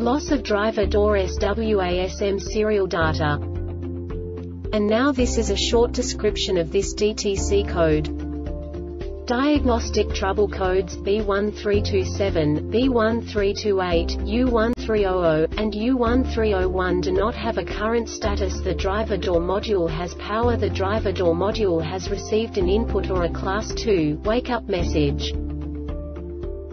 Loss of driver door SWASM serial data. And now this is a short description of this DTC code. Diagnostic trouble codes B1327, B1328, U1300, and U1301 do not have a current status The driver door module has power The driver door module has received an input or a class 2 wake-up message.